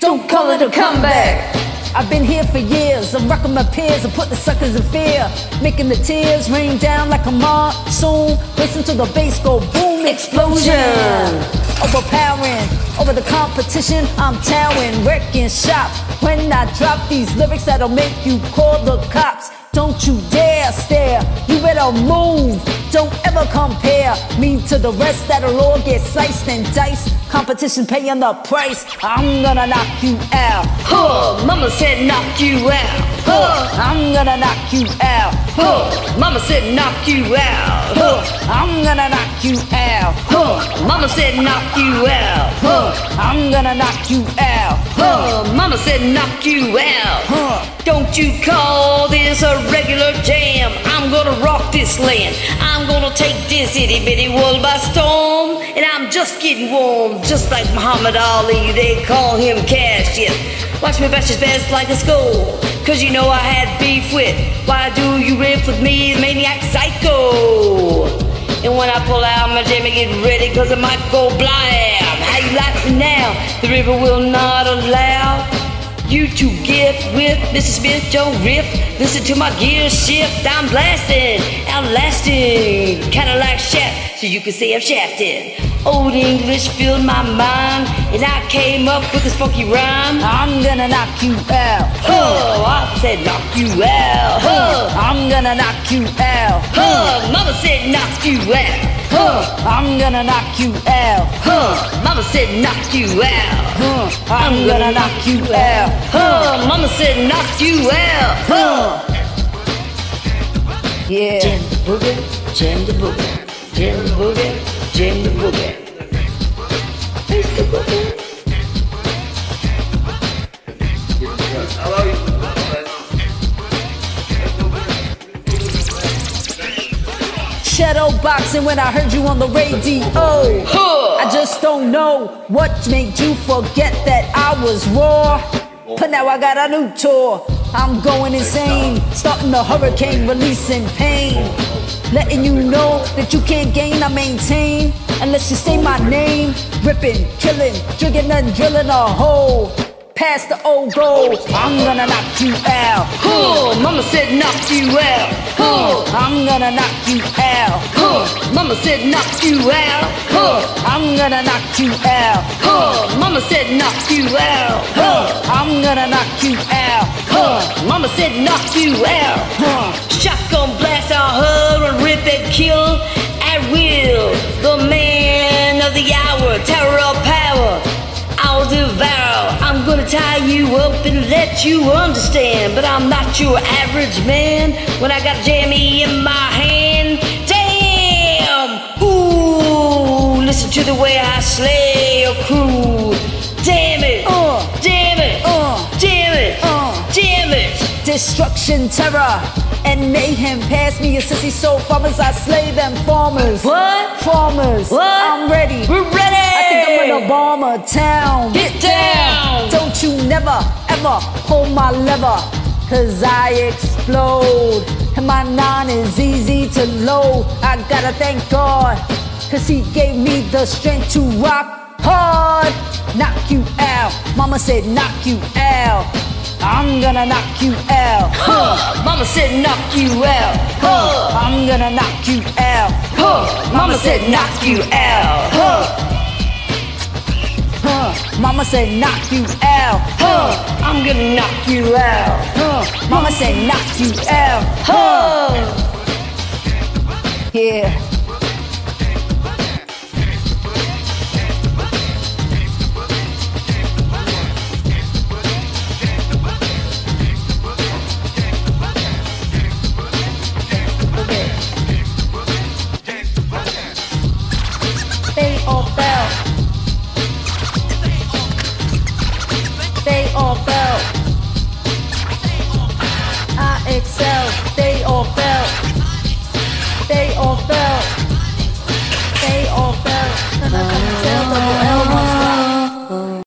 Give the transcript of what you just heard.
Don't call it a comeback. I've been here for years. I'm rocking my peers and put the suckers in fear. Making the tears rain down like a monsoon. Listen to the bass go boom, explosion. Overpowering over the competition. I'm towering, wrecking shop. When I drop these lyrics that'll make you call the cops. Don't you dare stare. You better move. Don't ever compare me to the rest that'll all get sliced and diced. Competition paying the price. I'm gonna knock you out. Huh, mama said knock you out. Huh, I'm gonna knock you out. Huh, mama said knock you out. Huh, I'm gonna knock you out. Huh, mama said knock you out. Huh, I'm gonna knock you out. Huh, mama said knock you out. Huh. Don't you call this a regular jam? I'm gonna rock this land. I'm gonna take this itty bitty world by storm. And I'm just getting warm, just like Muhammad Ali. They call him Cassius. Watch me bash his best like a skull. Cause you know I had beef with. Why do you riff with me, maniac psycho? And when I pull out my jammy, get ready, cause it might go blam. How you like me now? The river will not allow you to get with Mr. Smith, don't riff. Listen to my gear shift. I'm blasting, outlasting, like Shaft, so you can say I'm shafted. Old English filled my mind, and I came up with this funky rhyme. I'm gonna knock you out. Oh, I said knock you out. Huh, I'm gonna knock you out. huh, mama said knock you out. Huh, I'm gonna knock you out. Huh, mama said knock you out. Huh, I'm gonna knock you out. Huh, mama said knock you out. Huh. Yeah. Jam the boogie, jam the boogie, jam the boogie, jam the boogie. The boogie. Boxing when I heard you on the radio. I just don't know what made you forget that I was raw. But now I got a new tour. I'm going insane, starting a hurricane, releasing pain. Letting you know that you can't gain, I maintain. Unless you say my name, ripping, killing, drinking and drilling a hole. Past the old goal, I'm gonna knock you out. Huh, mama said knock you out. Huh, I'm gonna knock you out. huh, mama said knock you out. Huh, I'm gonna knock you out. huh, mama said knock you out. Huh, I'm gonna knock you out. Huh, mama said knock you out. Huh. Shotgun blast on her and rip and kill at will. And let you understand. But I'm not your average man when I got jammy in my hand. Damn! Ooh, listen to the way I slay your crew. Damn it! Uh. Damn it! Uh. Damn it! Uh. Damn it! Destruction, terror, and mayhem. Pass me a sissy soul farmers. I slay them farmers. What? Farmers. What? I'm ready. We're ready! I think I'm gonna bomb a town. Get down. Don't you never, ever pull my lever. Cause I explode. And my nine is easy to load. I gotta thank God. Cause he gave me the strength to rock hard. Knock you out. Mama said knock you out. I'm gonna knock you out. Huh, mama said knock you out. Huh, I'm gonna knock you out. huh, mama said knock you out. Huh, Huh. Mama said knock you out. huh, I'm gonna knock you out. Huh. Mama said knock you out. Huh. Yeah. They. fell. I excel.